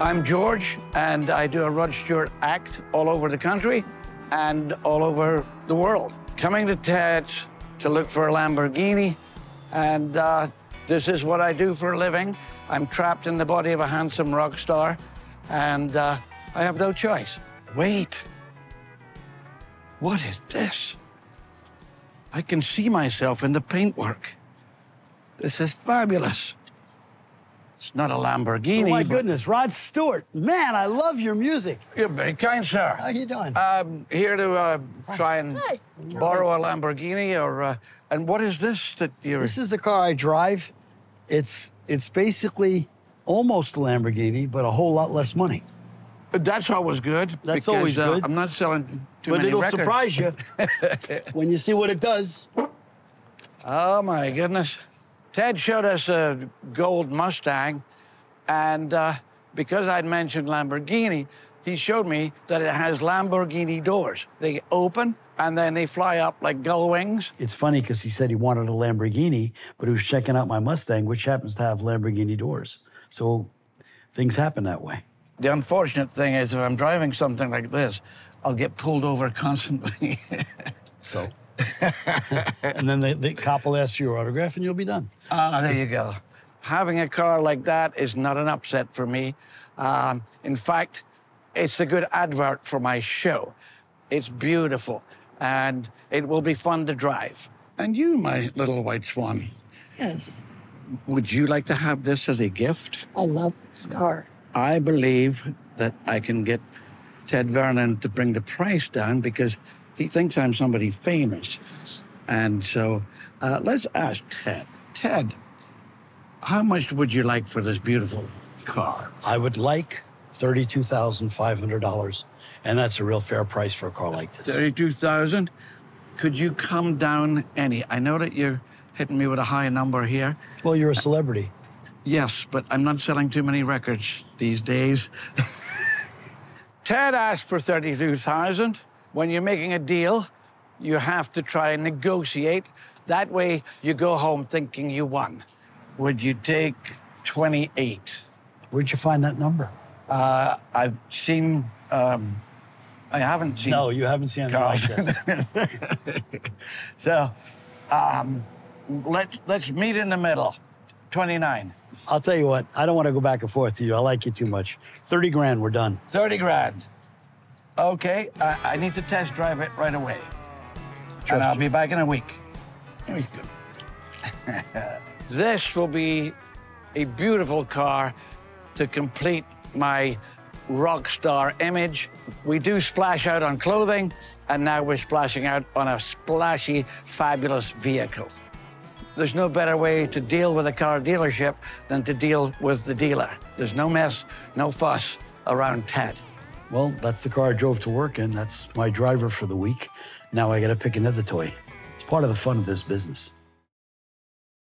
I'm George, and I do a Rod Stewart act all over the country and all over the world. Coming to Ted's to look for a Lamborghini, and uh, this is what I do for a living. I'm trapped in the body of a handsome rock star, and uh, I have no choice. Wait. What is this? I can see myself in the paintwork. This is fabulous. It's not a Lamborghini. Oh my but- goodness, Rod Stewart. Man, I love your music. You're very kind, sir. How you doing? I'm here to uh, try and Hi. borrow a Lamborghini, or uh, and what is this that you're? This is the car I drive. It's it's basically almost a Lamborghini, but a whole lot less money. That's always good. That's because, always uh, good. I'm not selling too but many it'll records. surprise you when you see what it does. Oh my goodness! Ted showed us a gold Mustang, and uh, because I'd mentioned Lamborghini, he showed me that it has Lamborghini doors. They open and then they fly up like gull wings. It's funny because he said he wanted a Lamborghini, but he was checking out my Mustang, which happens to have Lamborghini doors. So things happen that way. The unfortunate thing is, if I'm driving something like this, I'll get pulled over constantly. So, and then the, the cop will ask for your autograph, and you'll be done. Ah, there you go. Having a car like that is not an upset for me. Um, in fact, it's a good advert for my show. It's beautiful, and it will be fun to drive. And you, my little white swan, Yes, would you like to have this as a gift? I love this car. I believe that I can get Ted Vernon to bring the price down because he thinks I'm somebody famous. And so uh, let's ask Ted. Ted, how much would you like for this beautiful car? I would like thirty-two thousand five hundred dollars, and that's a real fair price for a car like this. 32,000? Could you come down any? I know that you're hitting me with a high number here. Well, you're a celebrity. Yes, but I'm not selling too many records these days. Ted asked for 32,000. When you're making a deal, you have to try and negotiate. That way you go home thinking you won. Would you take 28? Where'd you find that number? Uh, I've seen, um, I haven't seen. No, you haven't seen anything like this. So, um, let, let's meet in the middle. 29. I'll tell you what, I don't want to go back and forth to you. I like you too much. 30 grand, we're done. 30 grand. Okay, I, I need to test drive it right away. and I'll you. be back in a week. Here we go. this will be a beautiful car to complete my rock star image. We do splash out on clothing, and now we're splashing out on a splashy, fabulous vehicle. There's no better way to deal with a car dealership than to deal with the dealer. There's no mess, no fuss around Ted. Well, that's the car I drove to work in. That's my driver for the week. Now I got to pick another toy. It's part of the fun of this business.